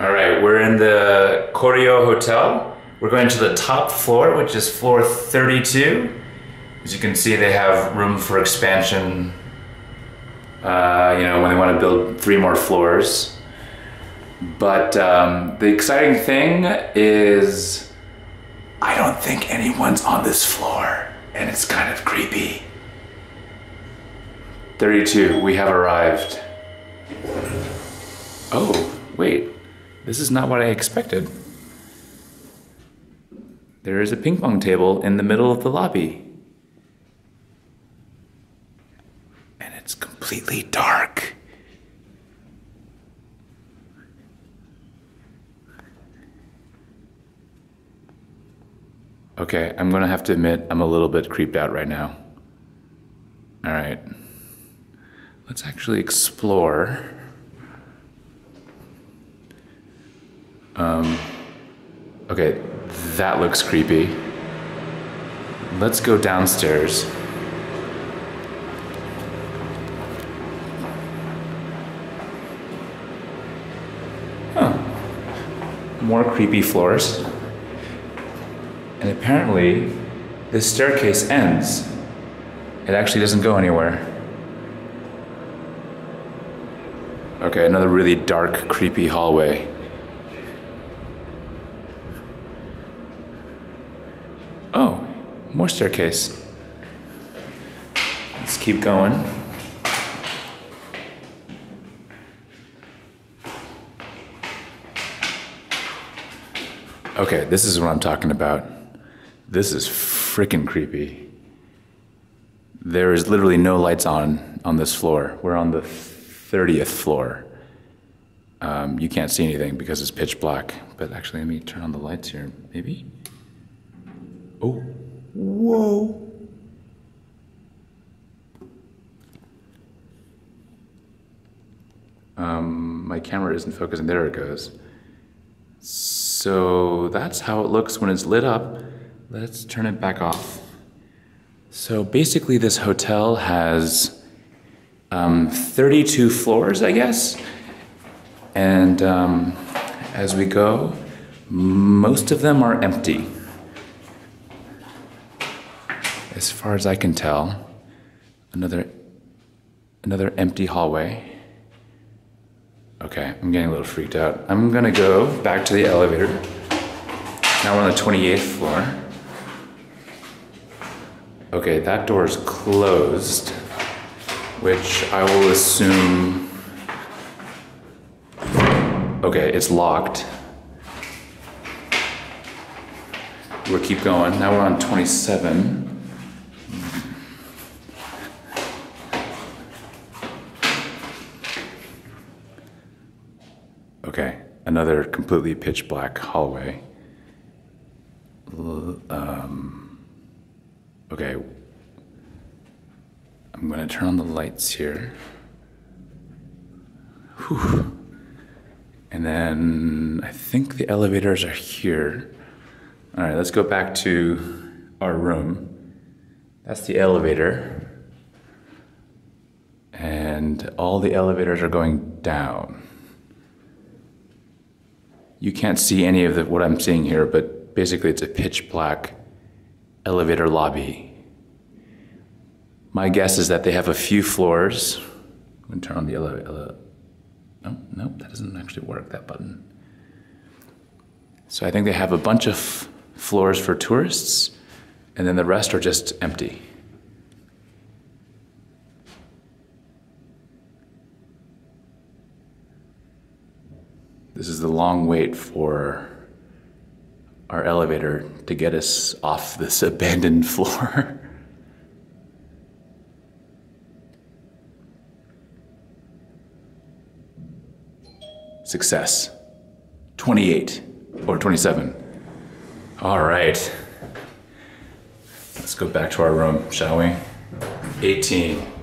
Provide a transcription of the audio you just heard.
All right, we're in the Koryo Hotel. We're going to the top floor, which is floor 32. As you can see, they have room for expansion. Uh, you know, when they want to build three more floors. But um, the exciting thing is, I don't think anyone's on this floor, and it's kind of creepy. 32, we have arrived. Oh, wait. This is not what I expected. There is a ping pong table in the middle of the lobby. And it's completely dark. Okay, I'm gonna have to admit I'm a little bit creeped out right now. All right. Let's actually explore. Um, okay, that looks creepy. Let's go downstairs. Huh. More creepy floors. And apparently, this staircase ends. It actually doesn't go anywhere. Okay, another really dark, creepy hallway. Oh, more staircase. Let's keep going. Okay, this is what I'm talking about. This is freaking creepy. There is literally no lights on on this floor. We're on the 30th floor. Um, you can't see anything because it's pitch black. But actually, let me turn on the lights here, maybe. Oh, whoa. Um, my camera isn't focusing. There it goes. So that's how it looks when it's lit up. Let's turn it back off. So basically, this hotel has um, 32 floors, I guess. And um, as we go, most of them are empty. As far as I can tell, another another empty hallway. Okay, I'm getting a little freaked out. I'm gonna go back to the elevator. Now we're on the 28th floor. Okay, that door is closed, which I will assume. Okay, it's locked. We'll keep going. Now we're on 27. Okay, another completely pitch black hallway. Um, okay, I'm gonna turn on the lights here. Whew. And then I think the elevators are here. All right, let's go back to our room. That's the elevator. And all the elevators are going down. You can't see any of the, what I'm seeing here, but basically it's a pitch black elevator lobby. My guess is that they have a few floors. I'm gonna turn on the elevator. No, no, that doesn't actually work, that button. So I think they have a bunch of floors for tourists, and then the rest are just empty. This is the long wait for our elevator to get us off this abandoned floor. Success. 28 or 27. All right. Let's go back to our room, shall we? 18.